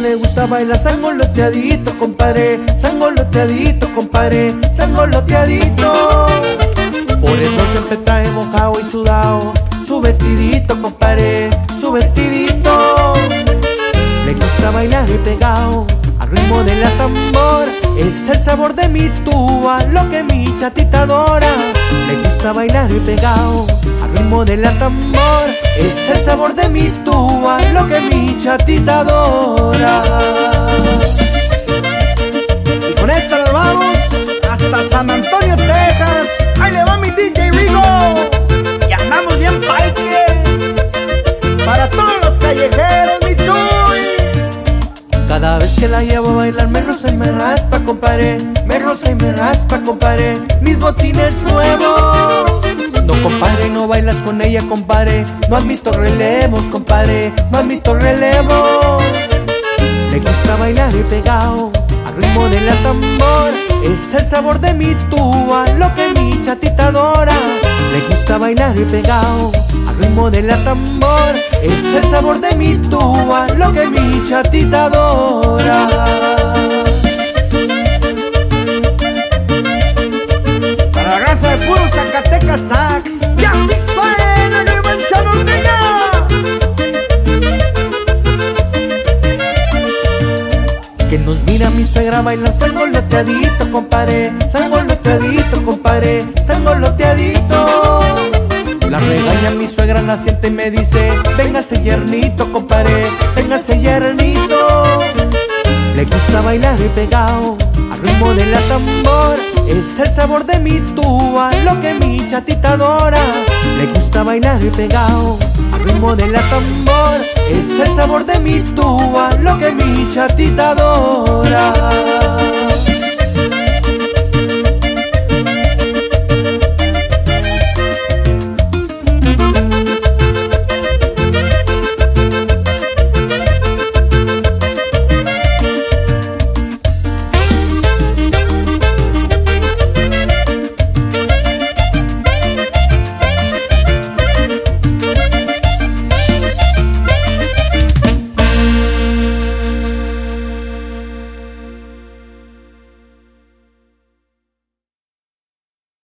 le gusta bailar sangoloteadito, compadre. Sangoloteadito, compadre. Sangoloteadito. Por eso siempre trae mojado y sudado. Su vestidito, compadre. Su vestidito. Le gusta bailar y pegado Al ritmo de la tambor. Es el sabor de mi tuba Lo que mi chatita adora. Le gusta bailar y pegado Al ritmo de la tambor. Es el sabor de mi tuba Lo que mi chatita adora Y con esta nos vamos hasta San Antonio, Texas. Ahí le va mi DJ Rigo. Y andamos bien parque. Para todos los callejeros, mi Chuy. Cada vez que la llevo a bailar me roza y me raspa, compadre Me roza y me raspa, compadre Mis botines nuevos compadre, no bailas con ella, compadre. No admito relevos, compadre. No admito relevos Le gusta bailar y pegado Al ritmo de la tambor. Es el sabor de mi tuba Lo que mi chatita adora. Le gusta bailar y pegado Al ritmo de la tambor. Es el sabor de mi tuba Lo que mi chatita adora Norteña. Que nos mira mi suegra bailar sangoloteadito, compadre Sangoloteadito, compadre Sangoloteadito La regaña mi suegra naciente y me dice Véngase yernito, compadre Véngase yernito. Le gusta bailar y pegado Al ritmo de la tambor Es el sabor de mi tuba Lo que mi chatita adora. Le gusta bailar pegado Al ritmo de la tambor. Es el sabor de mi tuba Lo que mi chatita adora